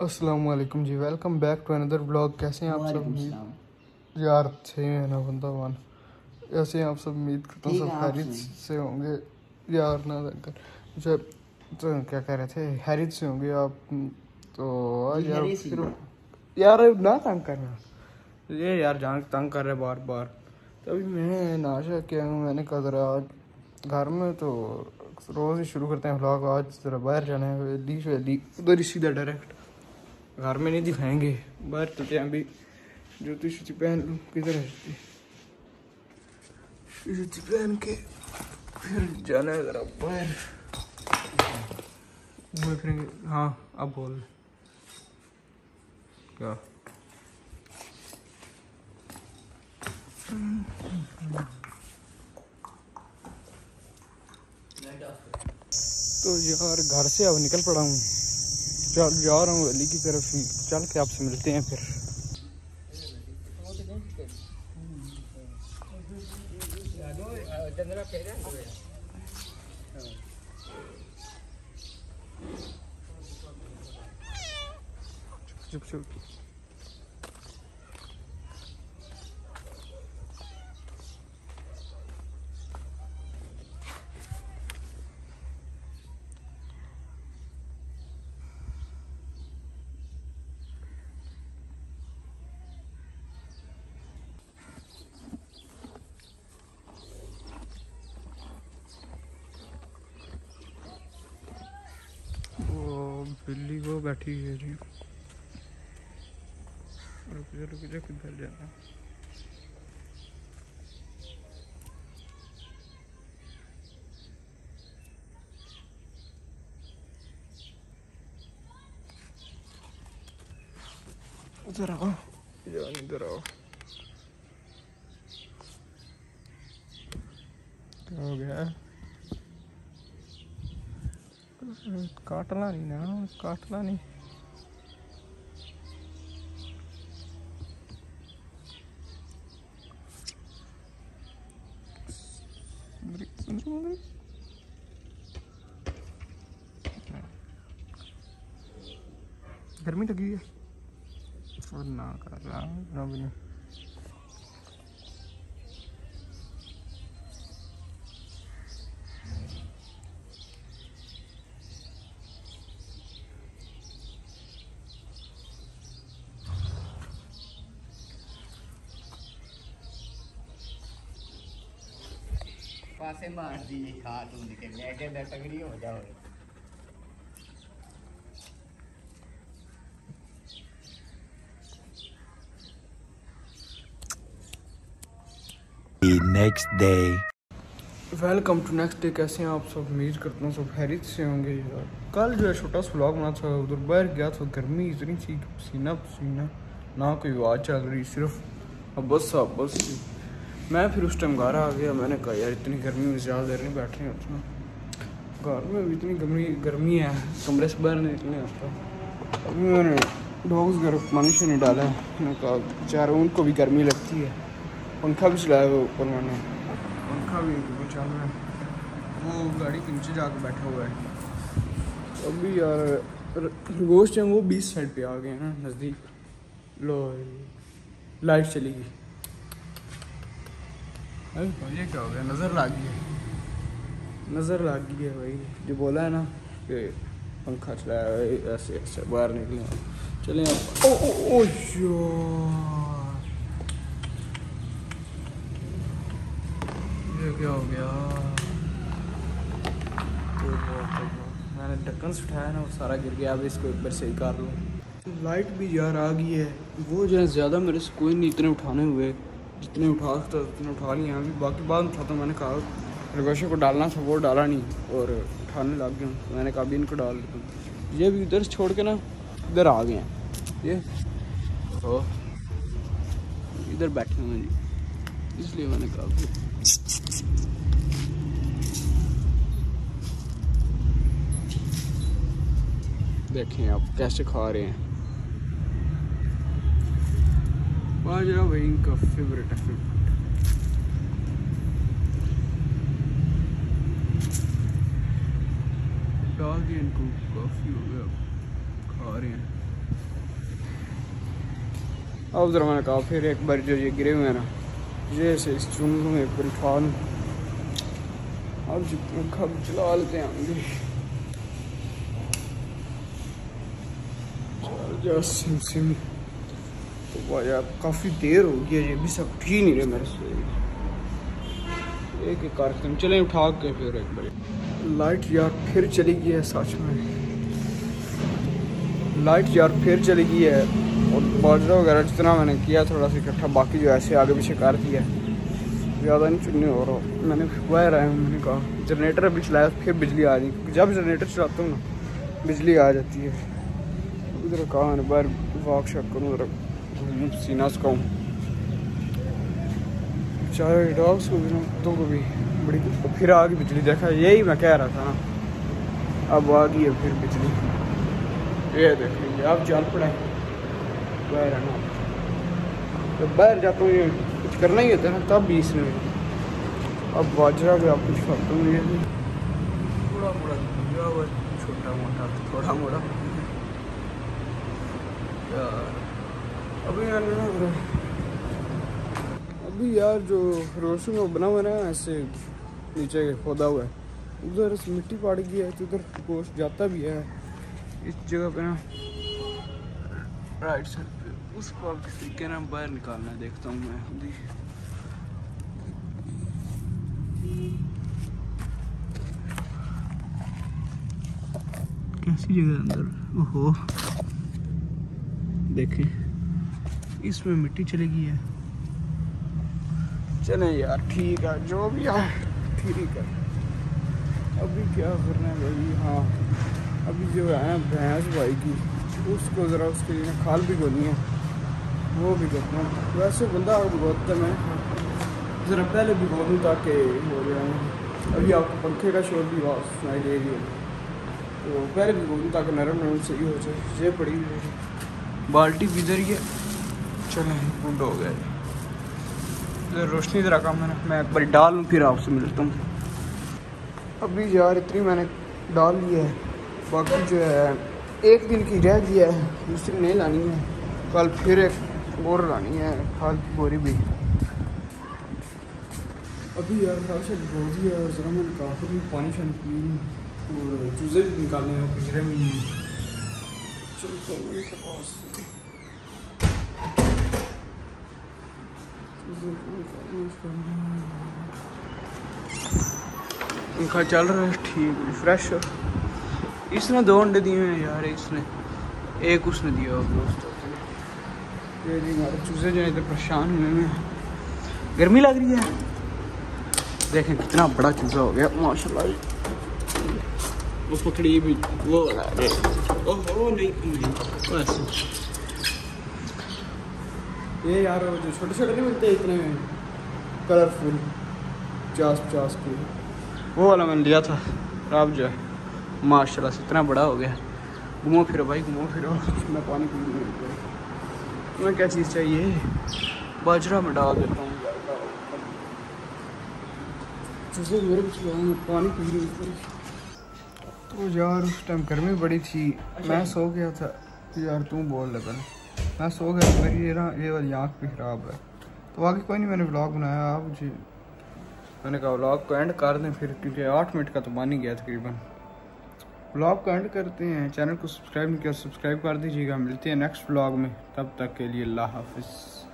वालेकुम जी welcome back to another blog कैसे हैं आप सब? उम्मीद यार अच्छे हैं ना बंदा वन ऐसे आप सब उम्मीद करता हूँ सब हैरित से होंगे। यार ना अच्छा तो क्या कह रहे थे? हैरित से होंगे आप तो यार फिर यार ना तंग करना। ये यार जान तंग कर रहे बार बार तभी मैं नाशा किया हूँ मैंने कहा जरा आज घर में तो रोज़ ही शुरू करते हैं ब्लॉग आज जरा बाहर जाना है वैली वैली उधर ही सीधा डायरेक्ट घर में नहीं दिखाएँगे। बाहर चलते हैं अभी जूती शुति पहन लूँ, किधर है जूती? जूती पहन के फिर जाना है जरा बाहर। घूमे फिरेंगे। हाँ अब बोल। क्या? तो यार घर से अब निकल पड़ा हूँ। चल जा रहा हूँ वैली की तरफ़ ही। चल के आपसे मिलते हैं फिर। चुप चुप। बिल्ली वो बैठी है जी। रुक जा रुक जा किधर जाना इधर आओ जान इधर आओ। क्या हो गया? काटला नहीं ना काटला नहीं गर्मी लगी है और ना कर रहा हूँ पासे मार दी खा ढूंढ के मैं क्या टंगड़ी हो जाओ। The next day. Welcome to next day कैसे हैं आप सब? उम्मीद करता हूँ सब हैरित से होंगे। यार कल जो है छोटा सा व्लॉग बना था उधर बाहर गया था गर्मी इतनी थी पसीना पसीना ना कोई आवाज़ चल रही सिर्फ़ अब बस अब बस। मैं फिर उस टाइम घर आ गया, मैंने कहा, यार, इतनी गर्मी में ज़्यादा देर नहीं बैठ रहे उतना घर में भी इतनी गर्मी गर्मी है, कमरे से बाहर नहीं निकलने आता। अभी मैंने डॉग्स घर से नहीं डाला। मैंने कहा बेचारे उनको भी गर्मी लगती है। पंखा भी चलाया हुआ ऊपर मैंने। पंखा भी उनको चल रहा है। वो गाड़ी के नीचे जाकर बैठा हुआ है। अभी यार गोश्त है वो बीस साइड पे आ गए हैं ना, नज़दीक, लो, लाइट चली गई। ये क्या हो गया? नज़र लाग गई है। नज़र लाग गई है भाई। जो बोला है ना कि पंखा चलाया है ऐसे ऐसे बाहर निकले चले ओ ओ ओ ये। क्या हो गया? तो मैंने ढक्कन से उठाया ना वो सारा गिर गया। अब इसको एक बार सही कर लूँ। लाइट भी यार आ गई है। वो जो है ज़्यादा मेरे से कोई नहीं इतने उठाने हुए। जितने उठा सकता उतने उठा लिए अभी बाकी बाद में उठाता मैंने कहा रगोशे को डालना था, वो डाला नहीं और उठाने लग गया तो मैंने कहा भी इनको डाल देता हूँ ये भी इधर छोड़ के ना, इधर आ गए हैं। ये ओ, इधर बैठे हुए जी। इसलिए मैंने कहा देखें आप कैसे खा रहे हैं। बाजरा इनका फेवरेट है डाल इनको काफ़ी हो गया खा रहे हैं अब ज़रा मैंने कहा, फिर एक बार जो ये गिरे हुए ना, ये से इस चुन में बार उठा लूँ। अब भी चला लेते हैं जा सिम सिम यार काफ़ी देर हो गई है ये भी सब ठीक नहीं रहे मेरे से। एक एक कार्यक्रम चलें उठा के फिर एक बार। लाइट यार फिर चली गई है सच में। लाइट यार फिर चली गई है और बाजरा वगैरह जितना मैंने किया थोड़ा सा इकट्ठा बाकी जो ऐसे आगे पीछे कर दिया ज़्यादा नहीं चुनने हो रहा। मैंने वायर आया हूँ मैंने कहा जनरेटर अभी चलाया फिर बिजली आ रही जब जनरेटर चलाता हूँ ना बिजली आ जाती है। उधर कहा बाहर वॉक शॉक करूँ उधर सीना चाहे डॉग्स को भी कुत्तों को भी बड़ी फिर आ गई बिजली देखा यही मैं कह रहा था ना अब आ गई है फिर बिजली ये देख लीजिए आप चल पड़े बाहर आना तो बाहर जाता हूँ ये कुछ करना ही होता है ना तब भी इसमें अब बाजरा भी आप कुछ करते हो ये थोड़ा है, छोटा मोटा थोड़ा मोड़ा अभी यार अभी यार जो रोशन में बना हुआ ना, ऐसे नीचे खोदा हुआ है। उधर से मिट्टी पड़ गई है तो उधर गोश्त जाता भी है। इस जगह पे ना राइट साइड पे उसको अब किस तरीके ना बाहर निकालना है, देखता हूँ मैं ही कैसी जगह अंदर, ओहो। देखें। इसमें मिट्टी चली गई है चले यार, ठीक है, जो भी है, ठीक है। अभी क्या करना है भाई? हाँ अभी जो है भैंस भाई की, उसको ज़रा उसके लिए खाल भी गोनी है। वो भी करता हूँ वैसे बंदा भिगोता मैं ज़रा पहले भिगो दूँ ताकि हो जाए। अभी आपको पंखे का शोर भी आवाज़ सुनाई दे रही है। तो पहले भिगो दूँ ताकि नरम नरम सही हो जाए, ये पड़ी हुई बाल्टी भी है। चलें गुड हो गया। इधर रोशनी ज़रा कम है मैं एक बार डाल लूँ फिर आपसे मिलता हूँ। अभी यार इतनी मैंने डाल ली है। बाकी जो है एक दिन की रह गई है। दूसरी नहीं लानी है। कल फिर एक और लानी है खाल की बोरी भी। अभी यार खाल से भिगो दिया और ज़रा मैंने कहा फिर पानी शानी पी और चूज़े भी निकालने हैं पिंजरे में ही चलता पास चूज़े को निकालना उसका पंखा चल रहा है, ठीक फ्रेश इसने दो अंडे दिए हैं यार, इसने। एक उसने दिया और दोस्तों। हमारे चूजे जो है इधर परेशान हुए हैं गर्मी लग रही है। देखें कितना बड़ा चूजा हो गया, माशाल्लाह। वो पकड़ी भी वो अरे ओहो, नहीं नहीं। ये यार वो जो छोटे छोटे नहीं मिलते इतने कलरफुल पचास पचास के वो वाला मैंने लिया था। अब जो है माशाल्लाह से इतना बड़ा हो गया। घूमो फिरो भाई घूमो फिरो। मैं पानी पी लूँ तुम्हें क्या चीज़ चाहिए? बाजरा में डाल देता हूँ। मेरे पानी पी रही तो यार उस टाइम गर्मी बड़ी थी। मैं सो गया था। यार तू बोल लगा। मैं सो गया, मेरी ये ना, ये वाली आँख भी ख़राब है। तो बाकी कोई नहीं, मैंने ब्लॉग बनाया, आप जी। मैंने कहा ब्लॉग को एंड कर दें फिर, क्योंकि आठ मिनट का तो मान ही गया तकरीबन। ब्लॉग को एंड करते हैं। चैनल को सब्सक्राइब नहीं किया सब्सक्राइब कर दीजिएगा। मिलते हैं नेक्स्ट ब्लॉग में। तब तक के लिए अल्लाह हाफिज़।